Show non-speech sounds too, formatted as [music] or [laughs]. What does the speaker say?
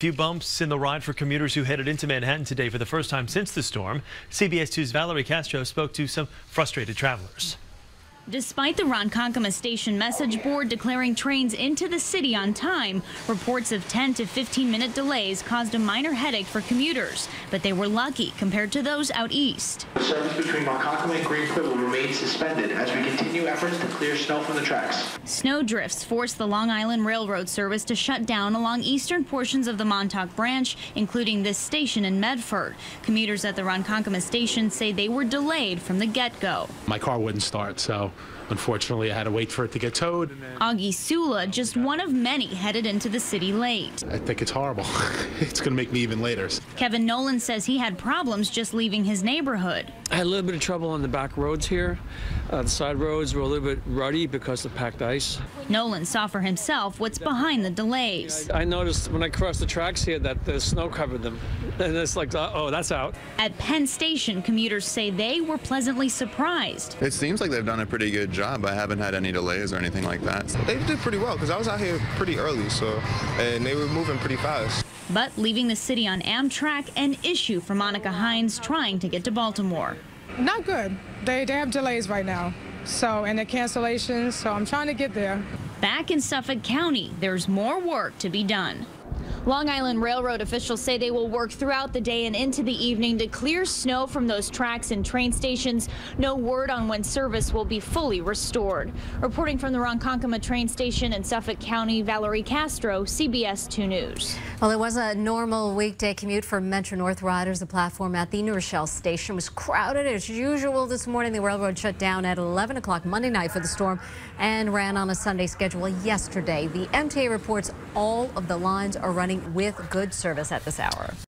Few bumps in the ride for commuters who headed into Manhattan today for the first time since the storm. CBS 2's Valerie Castro spoke to some frustrated travelers. Despite the Ronkonkoma station message board declaring trains into the city on time, reports of 10 to 15 minute delays caused a minor headache for commuters, but they were lucky compared to those out east. Service between Ronkonkoma and Greenport will remain suspended as we continue efforts to clear snow from the tracks. Snow drifts forced the Long Island Railroad service to shut down along eastern portions of the Montauk branch, including this station in Medford. Commuters at the Ronkonkoma station say they were delayed from the get-go. My car wouldn't start, so unfortunately I had to wait for it to get towed. Augie Sula, just one of many headed into the city late. I think it's horrible. [laughs] it's going to make me even later. Kevin Nolan says he had problems just leaving his neighborhood. I had a little bit of trouble on the back roads here. Uh, the side roads were a little bit ruddy because of packed ice. Nolan saw for himself what's behind the delays. I noticed when I crossed the tracks here that the snow covered them. And it's like, uh, oh, that's out. At Penn Station, commuters say they were pleasantly surprised. It seems like they've done a pretty good job. I haven't had any delays or anything like that. They did pretty well because I was out here pretty early, so and they were moving pretty fast. But leaving the city on Amtrak, an issue for Monica Hines trying to get to Baltimore. Not good. They, they have delays right now. So, and the cancellations, so I'm trying to get there. Back in Suffolk County, there's more work to be done. Long Island Railroad officials say they will work throughout the day and into the evening to clear snow from those tracks and train stations. No word on when service will be fully restored. Reporting from the Ronkonkoma train station in Suffolk County, Valerie Castro, CBS 2 News. Well, it was a normal weekday commute for Metro North riders. The platform at the New Rochelle station was crowded as usual this morning. The railroad shut down at 11 o'clock Monday night for the storm and ran on a Sunday schedule yesterday. The MTA reports all of the lines are running with good service at this hour.